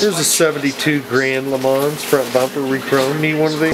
There's a 72 Grand Le Mans front bumper rechrome. Need one of these?